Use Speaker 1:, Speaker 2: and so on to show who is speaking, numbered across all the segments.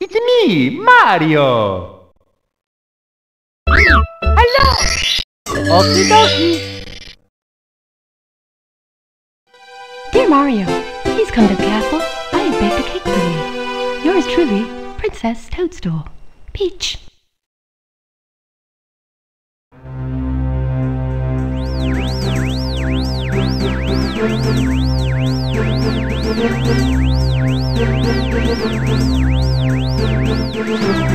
Speaker 1: It's me, Mario! Hello! Okie dokie!
Speaker 2: Dear Mario, please come to the castle. I have baked a cake for you. Yours truly, Princess Toadstool. Peach.
Speaker 1: 해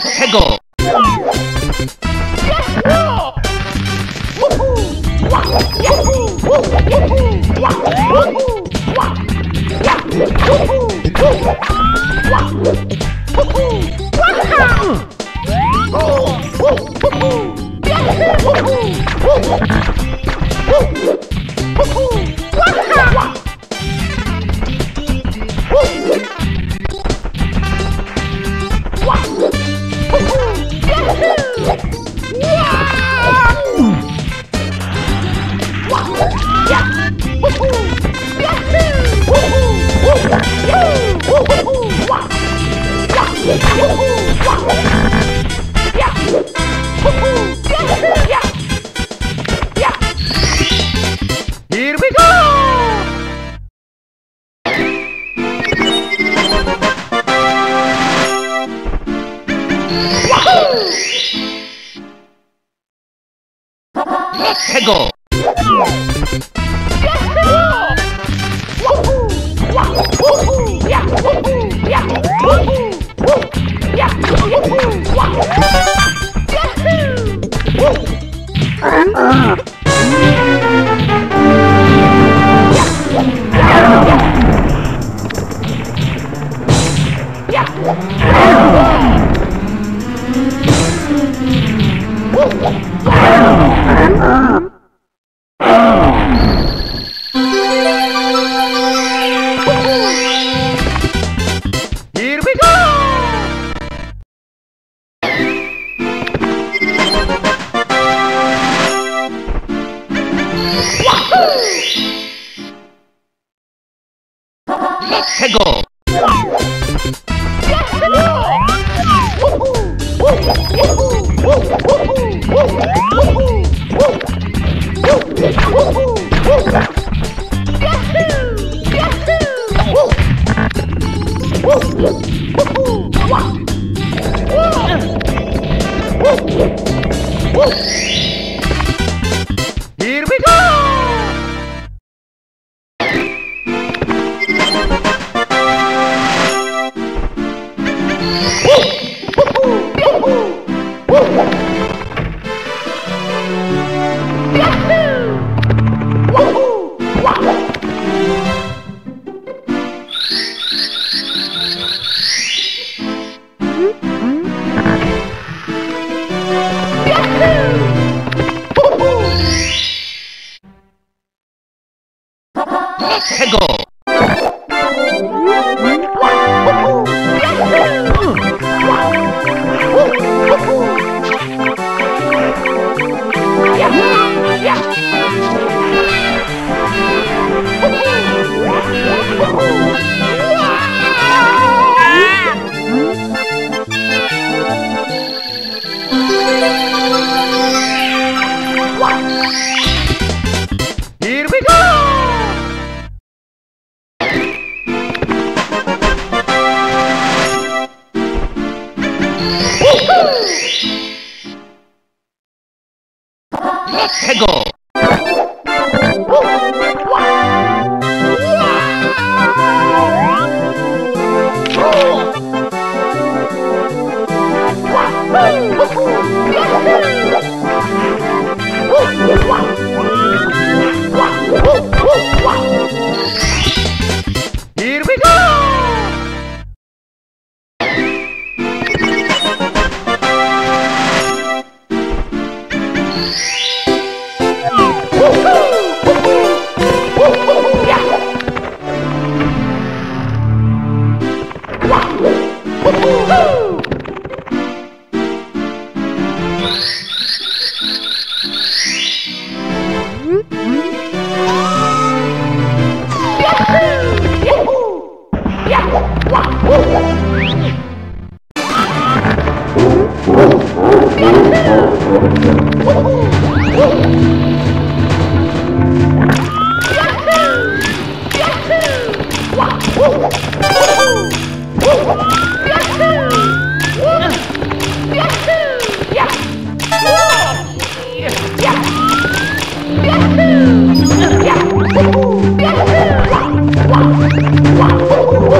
Speaker 1: 太狗。Woo!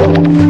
Speaker 1: Here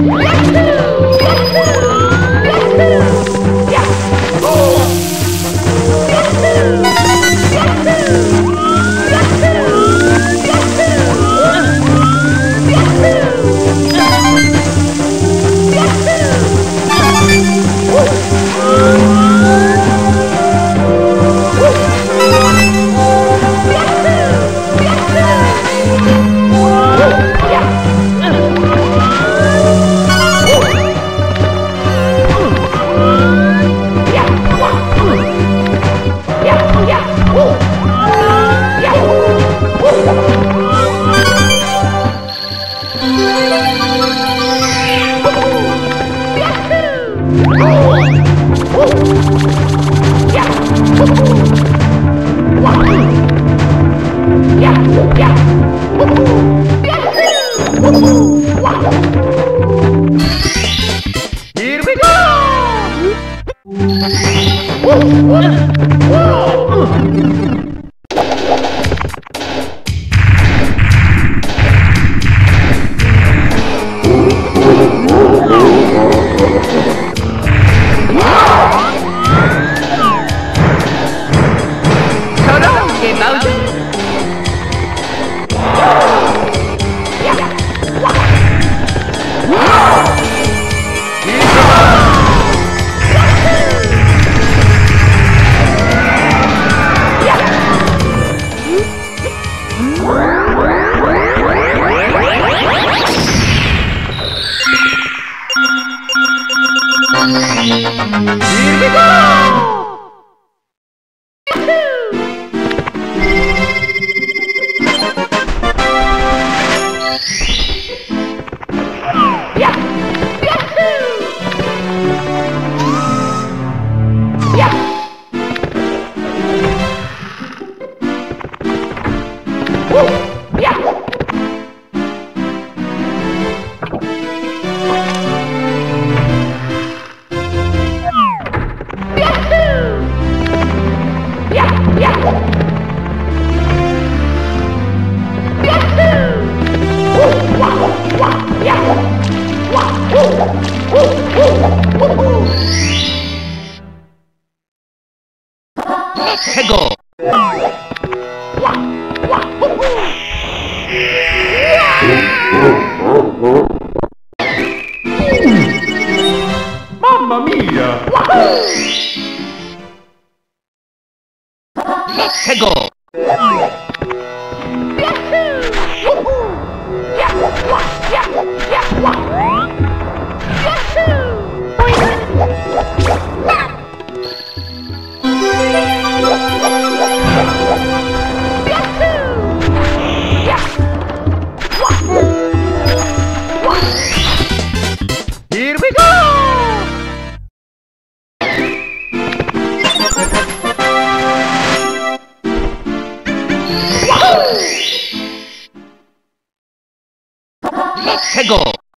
Speaker 3: Hegel.
Speaker 1: Let's go!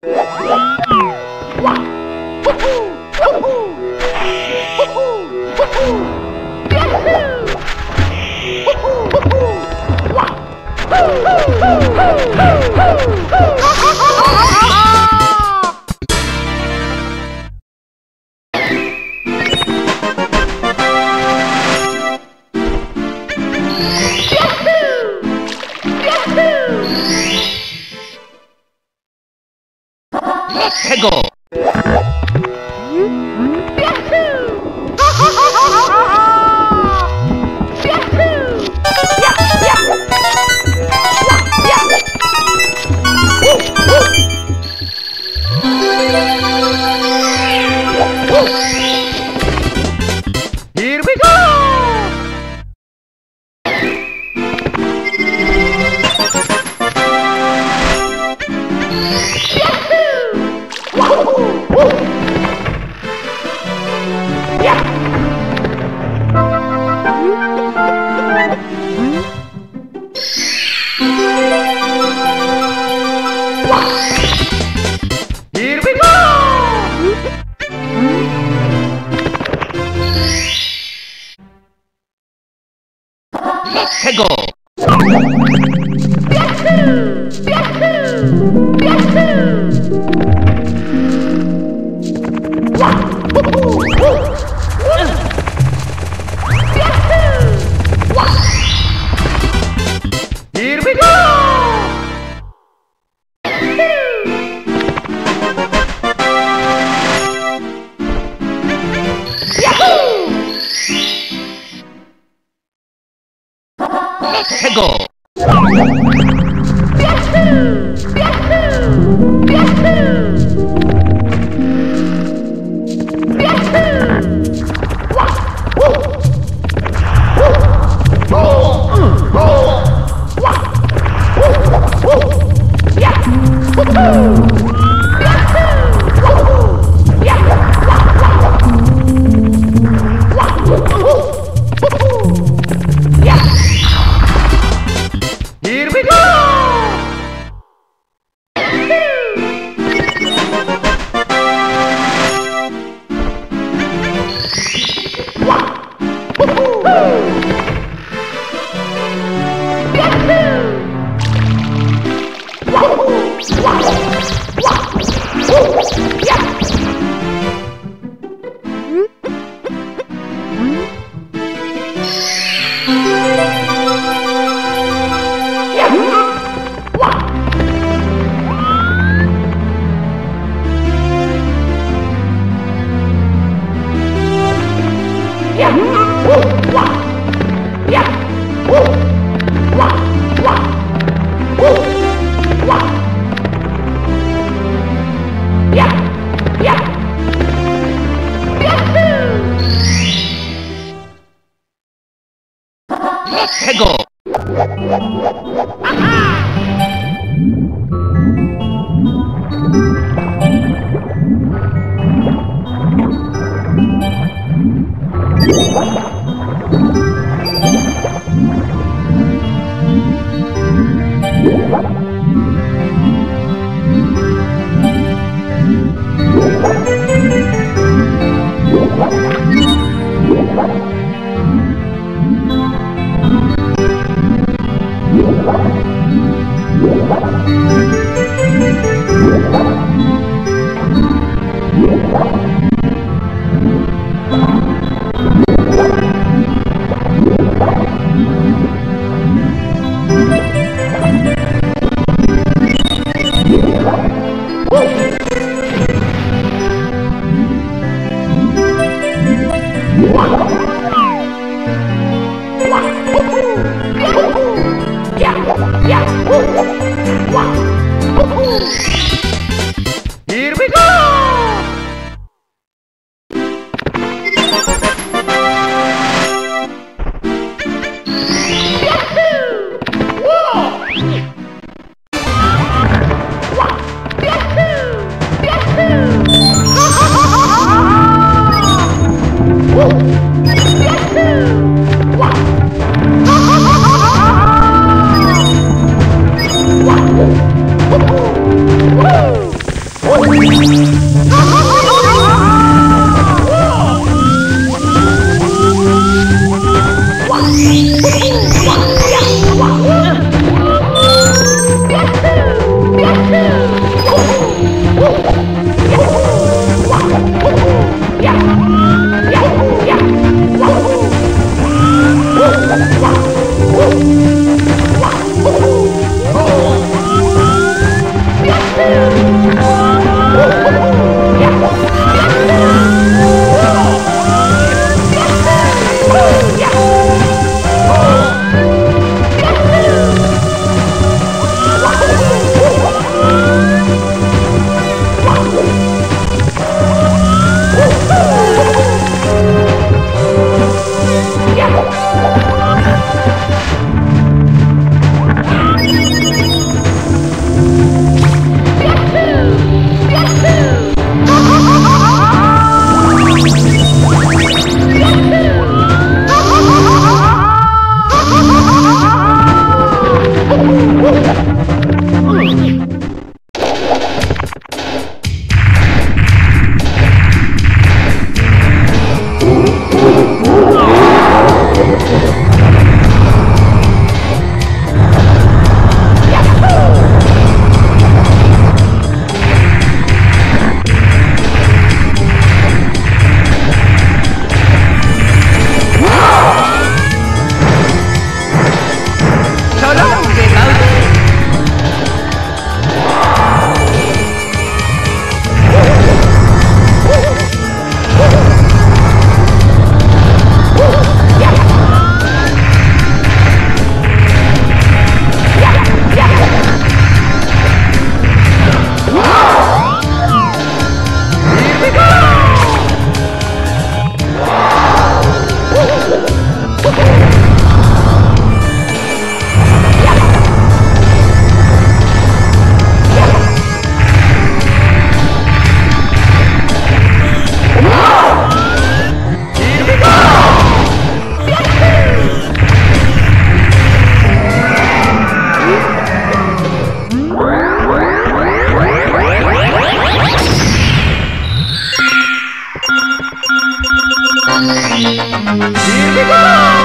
Speaker 1: Here we go!